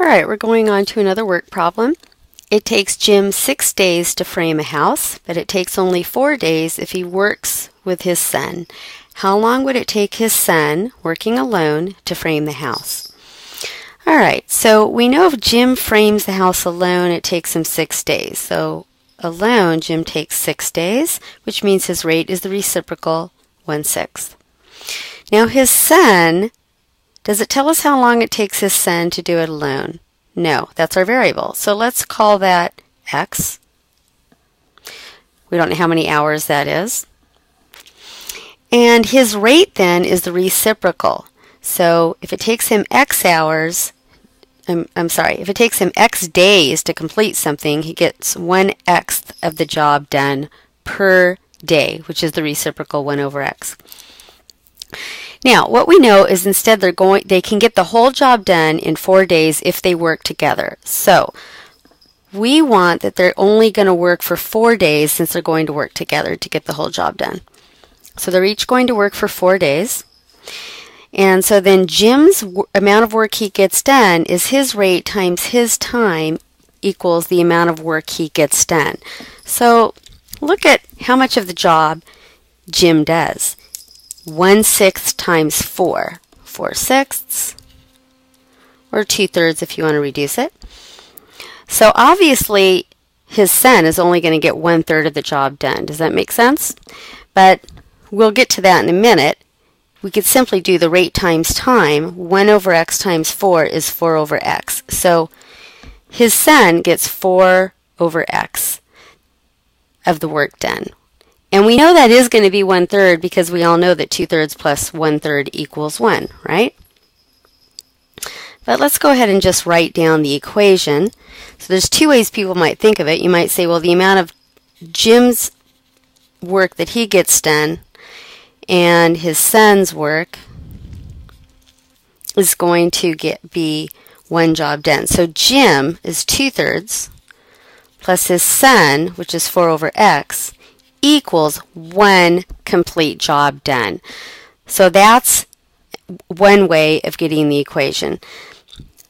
All right, we're going on to another work problem. It takes Jim six days to frame a house, but it takes only four days if he works with his son. How long would it take his son, working alone, to frame the house? All right, so we know if Jim frames the house alone, it takes him six days. So alone, Jim takes six days, which means his rate is the reciprocal one sixth. Now his son does it tell us how long it takes his son to do it alone? No, that's our variable. So let's call that x. We don't know how many hours that is. And his rate then is the reciprocal. So if it takes him x hours, I'm, I'm sorry, if it takes him x days to complete something, he gets 1 xth of the job done per day, which is the reciprocal 1 over x. Now, what we know is instead they're going they can get the whole job done in 4 days if they work together. So, we want that they're only going to work for 4 days since they're going to work together to get the whole job done. So they're each going to work for 4 days. And so then Jim's amount of work he gets done is his rate times his time equals the amount of work he gets done. So look at how much of the job Jim does. 1 sixth times 4. 4 sixths, or 2 thirds if you want to reduce it. So obviously, his son is only going to get one third of the job done. Does that make sense? But we'll get to that in a minute. We could simply do the rate times time. 1 over x times 4 is 4 over x. So his son gets 4 over x of the work done. And we know that is going to be one third because we all know that two thirds plus one third equals one, right? But let's go ahead and just write down the equation. So there's two ways people might think of it. You might say, well, the amount of Jim's work that he gets done and his son's work is going to get be one job done. So Jim is two thirds plus his son, which is 4 over x, equals one complete job done. So that's one way of getting the equation.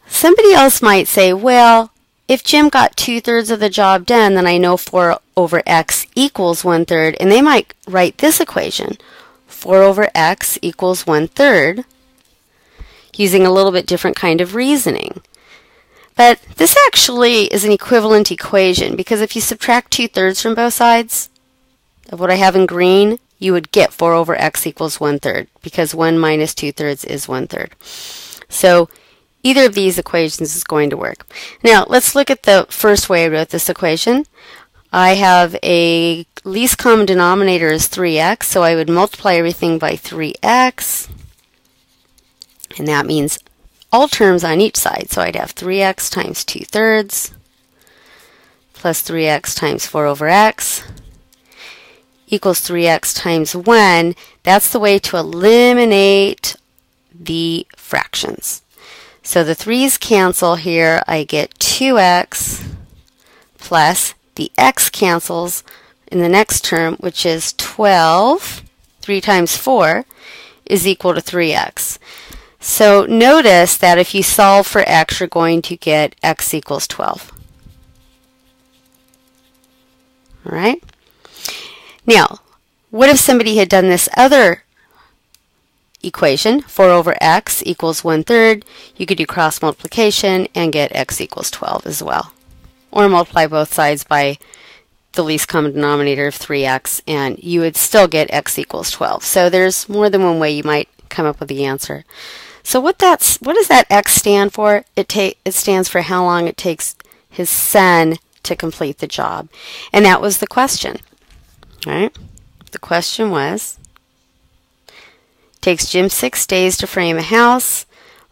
Somebody else might say, well, if Jim got two thirds of the job done, then I know 4 over x equals one third, and they might write this equation 4 over x equals one third, using a little bit different kind of reasoning. But this actually is an equivalent equation because if you subtract two thirds from both sides, of what I have in green, you would get 4 over x equals 1 third because 1 minus 2 thirds is 1 third. So either of these equations is going to work. Now let's look at the first way I wrote this equation. I have a least common denominator is 3x, so I would multiply everything by 3x, and that means all terms on each side. So I'd have 3x times 2 thirds plus 3x times 4 over x equals 3x times 1, that's the way to eliminate the fractions. So the 3's cancel here. I get 2x plus the x cancels in the next term, which is 12. 3 times 4 is equal to 3x. So notice that if you solve for x, you're going to get x equals 12. All right? Now, what if somebody had done this other equation, 4 over x equals 1 third, you could do cross multiplication and get x equals 12 as well. Or multiply both sides by the least common denominator of 3x and you would still get x equals 12. So there's more than one way you might come up with the answer. So what that's what does that x stand for? It it stands for how long it takes his son to complete the job. And that was the question. Right? The question was takes Jim six days to frame a house,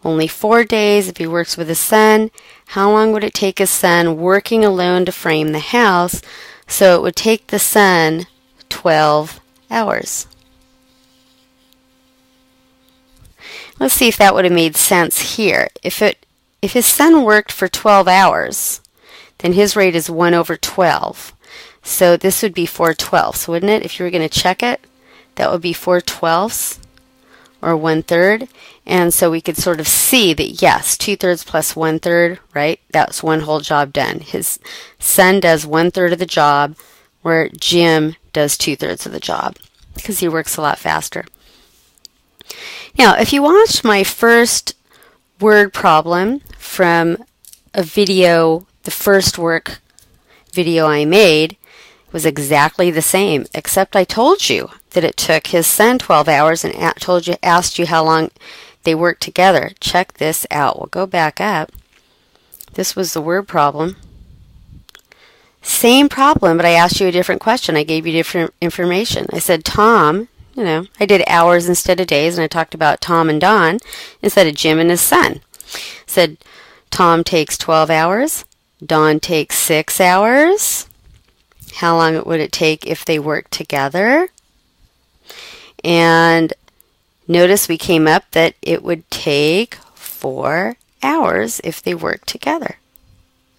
only four days if he works with his son. How long would it take his son working alone to frame the house? So it would take the son 12 hours. Let's see if that would have made sense here. If it if his son worked for 12 hours, then his rate is 1 over 12. So this would be 4 twelfths, wouldn't it? If you were going to check it, that would be 4 twelfths. or one third. And so we could sort of see that yes, two thirds plus one third, right? That's one whole job done. His son does one third of the job, where Jim does two thirds of the job because he works a lot faster. Now, if you watched my first word problem from a video, the first work video I made was exactly the same, except I told you that it took his son 12 hours and told you, asked you how long they worked together. Check this out. We'll go back up. This was the word problem. Same problem, but I asked you a different question. I gave you different information. I said, Tom, you know, I did hours instead of days, and I talked about Tom and Don instead of Jim and his son. I said, Tom takes 12 hours, Don takes 6 hours. How long would it take if they worked together? And notice we came up that it would take 4 hours if they worked together.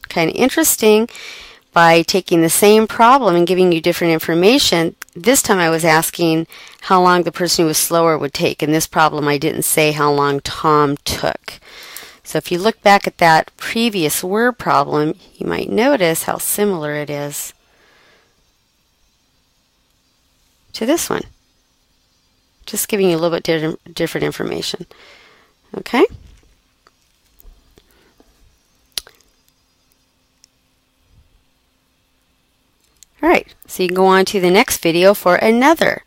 Kind of interesting by taking the same problem and giving you different information. This time I was asking how long the person who was slower would take. In this problem, I didn't say how long Tom took. So if you look back at that previous word problem, you might notice how similar it is to this one. Just giving you a little bit different information. Okay? Alright, so you can go on to the next video for another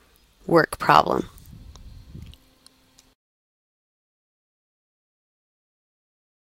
work problem.